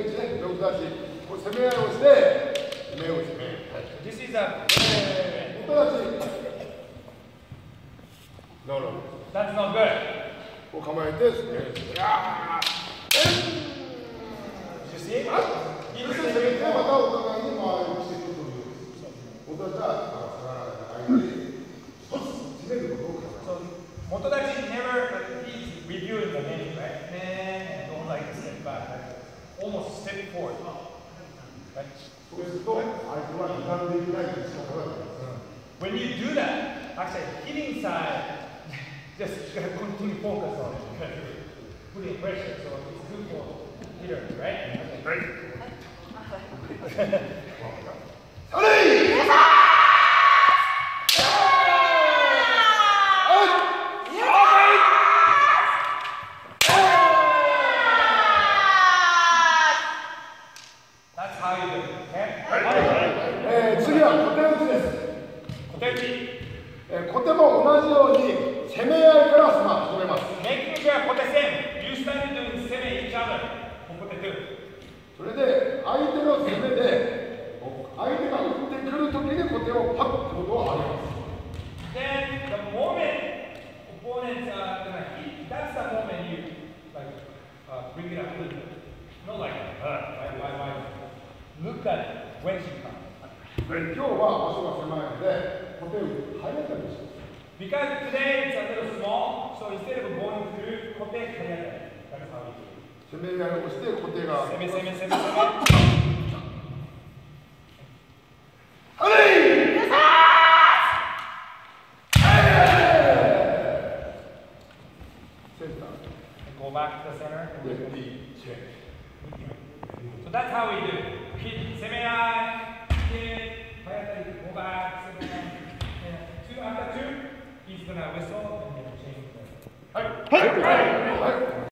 打ちね上手だしこう攻め合いをして目を攻め、はい、This is a. 元立ち No, no. That's not good. こう構えて攻める You see? almost oh, When you do that, actually hitting side, just continue focus on it. Putting pressure, so it's good for hitters, right? Okay. Great. 小手打ちえー小手も同じように攻め合いからまあ始めます Making 手 same. You started doing same each other. それで相手の攻めで相手が打ってくるときに小手をパッとことを上げます Then the moment opponents are gonna hit, that's the moment you like uh, bring it up a little bit. Not like uh, why, why, why? Look at when she comes. 今日は場所が狭いので小手を早めたりします Because today it's a little small, so instead of going through kote kayata, that's how we do. 攻め合いをして小手が攻め攻め攻め攻め。back to the center. で D チェン So that's how we do. Hit 攻め合い、hit, 早たり go back, 攻め合い。And two after two, he's gonna whistle and then change the. はいはいはい